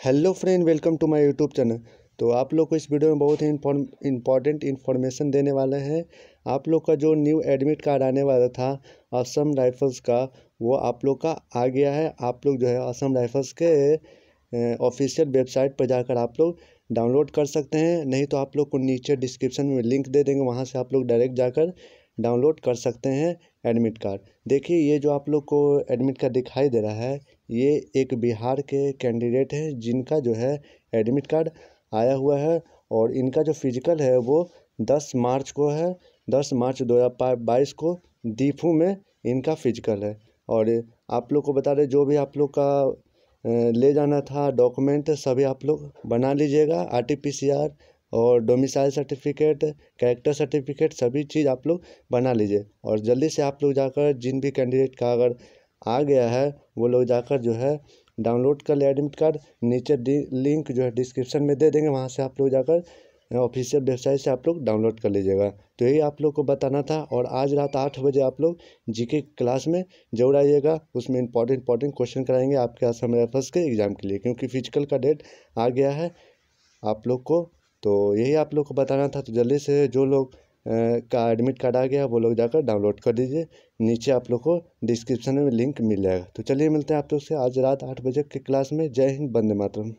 Hello friend, welcome to my YouTube channel. तो आप लोग को इस वीडियो में बहुत ही इंपॉर्टेंट इन्फॉर्मेशन देने वाले हैं। आप लोग का जो न्यू एडमिट कार्ड आने वाला था, असम राइफल्स का, वो आप लोग का आ गया है। आप लोग जो है असम राइफल्स के ऑफिशियल वेबसाइट पर जाकर आप लोग डाउनलोड कर सकते हैं। नहीं तो आप लोग को नीचे डिस्क्रिप्शन में लिंक दे देंगे, वहाँ से आप लोग डायरेक्ट जाकर डाउनलोड कर सकते हैं एडमिट कार्ड। देखिए, ये जो आप लोग को एडमिट कार्ड दिखाई दे रहा है, ये एक बिहार के कैंडिडेट हैं जिनका जो है एडमिट कार्ड आया हुआ है और इनका जो फ़िज़िकल है वो दस मार्च को है, दस मार्च दो हज़ार बाईस को दीफू में इनका फ़िज़िकल है। और आप लोग को बता दें, जो भी आप लोग का ले जाना था डॉक्यूमेंट सभी आप लोग बना लीजिएगा R T P C R और डोमिसाइल सर्टिफिकेट कैरेक्टर सर्टिफिकेट सभी चीज़ आप लोग बना लीजिए। और जल्दी से आप लोग जाकर जिन भी कैंडिडेट का अगर आ गया है, वो लोग जाकर जो है डाउनलोड कर ले एडमिट कार्ड नीचे लिंक जो है डिस्क्रिप्शन में दे देंगे, वहाँ से आप लोग जाकर ऑफिशियल वेबसाइट से आप लोग डाउनलोड कर लीजिएगा। तो यही आप लोग को बताना था और आज रात आठ बजे आप लोग जीके क्लास में ज़रूर आइएगा। उसमें इंपॉर्टेंट इंपॉर्टेंट क्वेश्चन कराएँगे आपके असम राइफल्स के एग्ज़ाम के लिए, क्योंकि फ़िज़िकल का डेट आ गया है। आप लोग को तो यही आप लोग को बताना था तो जल्दी से जो लोग का एडमिट कार्ड आ गया, वो लोग जाकर डाउनलोड कर दीजिए। नीचे आप लोग को डिस्क्रिप्शन में लिंक मिल जाएगा। तो चलिए मिलते हैं आप लोग से। आज रात आठ बजे के क्लास में। जय हिंद बंदे मातरम।